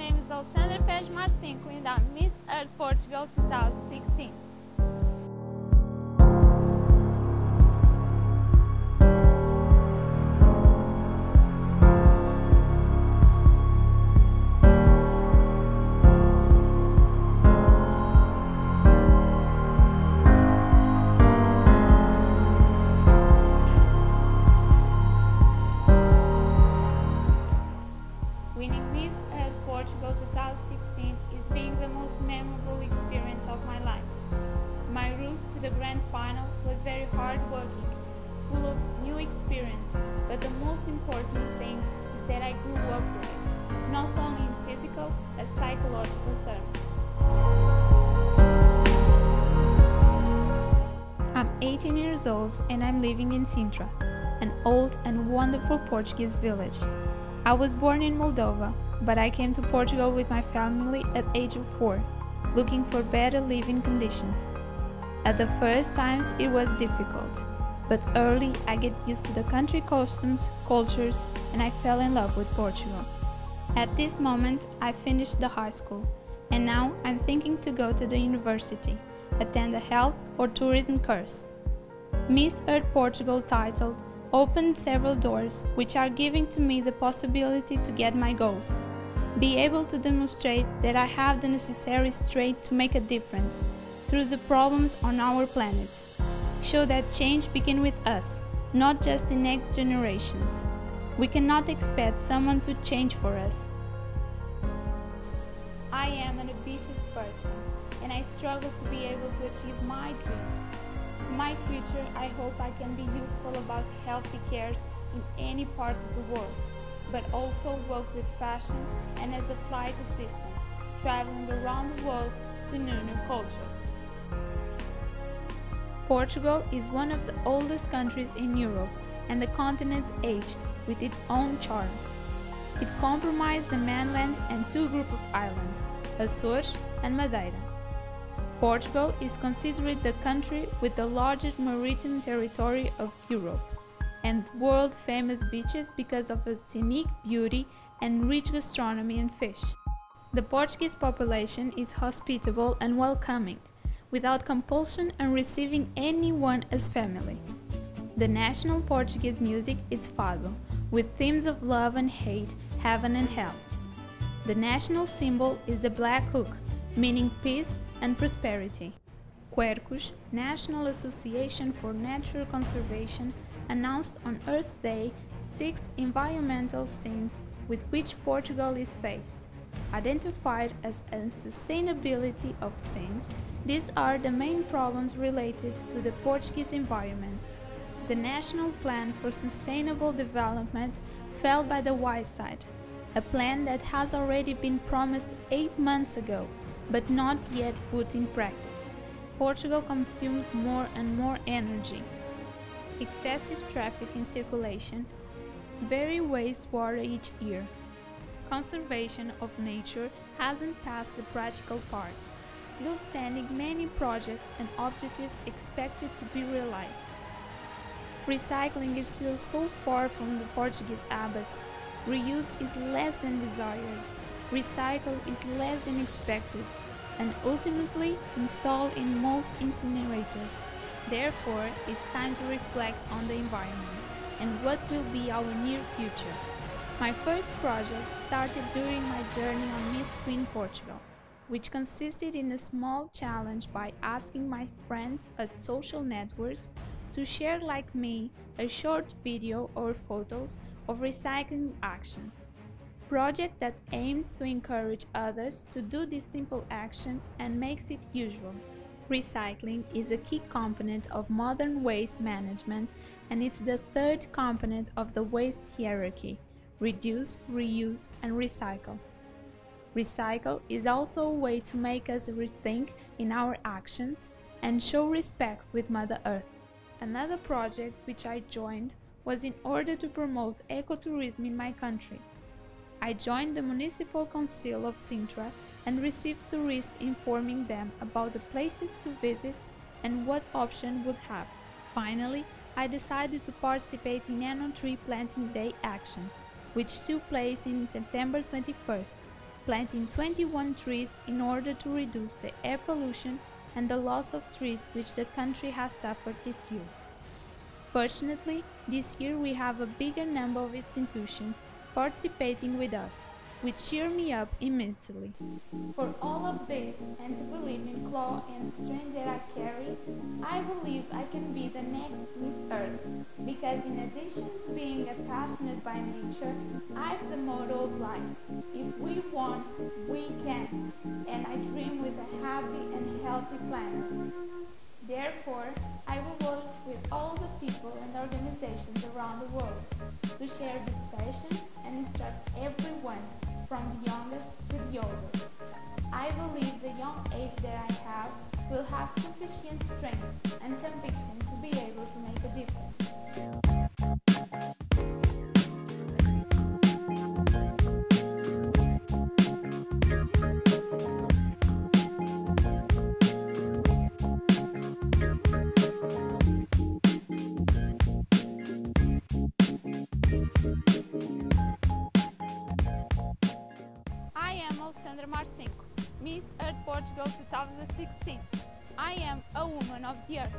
name is Alexandra Pérez Marcinko and I'm Miss Earth Portugal 2016. The grand final was very hard working, full of new experience, but the most important thing is that I grew up with it, not only in physical but psychological terms. I'm 18 years old and I'm living in Sintra, an old and wonderful Portuguese village. I was born in Moldova, but I came to Portugal with my family at age of 4, looking for better living conditions. At the first times it was difficult, but early I get used to the country customs, cultures, and I fell in love with Portugal. At this moment I finished the high school, and now I'm thinking to go to the university, attend a health or tourism course. Miss Earth Portugal title opened several doors which are giving to me the possibility to get my goals. Be able to demonstrate that I have the necessary strength to make a difference through the problems on our planet. Show that change begins with us, not just in next generations. We cannot expect someone to change for us. I am an ambitious person and I struggle to be able to achieve my dreams. In my future, I hope I can be useful about healthy cares in any part of the world, but also work with fashion and as a flight assistant, traveling around the world to new new cultures. Portugal is one of the oldest countries in Europe and the continent's age with its own charm. It comprises the mainland and two groups of islands, Açores and Madeira. Portugal is considered the country with the largest maritime territory of Europe and world famous beaches because of its unique beauty and rich gastronomy and fish. The Portuguese population is hospitable and welcoming, without compulsion and receiving anyone as family. The national Portuguese music is fado, with themes of love and hate, heaven and hell. The national symbol is the black hook, meaning peace and prosperity. Quercus, National Association for Nature Conservation, announced on Earth Day six environmental sins with which Portugal is faced. Identified as unsustainability of sins, these are the main problems related to the Portuguese environment. The National Plan for Sustainable Development fell by the wayside, a plan that has already been promised eight months ago but not yet put in practice. Portugal consumes more and more energy. Excessive traffic in circulation, very wastewater each year. Conservation of nature hasn't passed the practical part, still standing many projects and objectives expected to be realized. Recycling is still so far from the Portuguese habits, reuse is less than desired, recycle is less than expected, and ultimately installed in most incinerators. Therefore, it's time to reflect on the environment and what will be our near future. My first project started during my journey on Miss Queen Portugal, which consisted in a small challenge by asking my friends at social networks to share like me a short video or photos of recycling action project that aimed to encourage others to do this simple action and makes it usual. Recycling is a key component of modern waste management and it's the third component of the waste hierarchy reduce, reuse, and recycle. Recycle is also a way to make us rethink in our actions and show respect with Mother Earth. Another project which I joined was in order to promote ecotourism in my country. I joined the Municipal Council of Sintra and received tourists informing them about the places to visit and what option would have. Finally, I decided to participate in Annual Tree Planting Day action, which took place in September 21st, planting 21 trees in order to reduce the air pollution and the loss of trees which the country has suffered this year. Fortunately, this year we have a bigger number of institutions participating with us, which cheer me up immensely. For all of this, and to believe in claw and strength that I carry, I believe I can be the next because in addition to being a passionate by nature, I've the motto of life, if we want, we can, and I dream with a happy and healthy planet. Therefore, I will work with all the people and organizations around the world to share this passion and instruct everyone from the youngest to the oldest. I believe the young age that I have will have sufficient strength and conviction to be able to make a difference. Portugal 2016. I am a woman of the earth.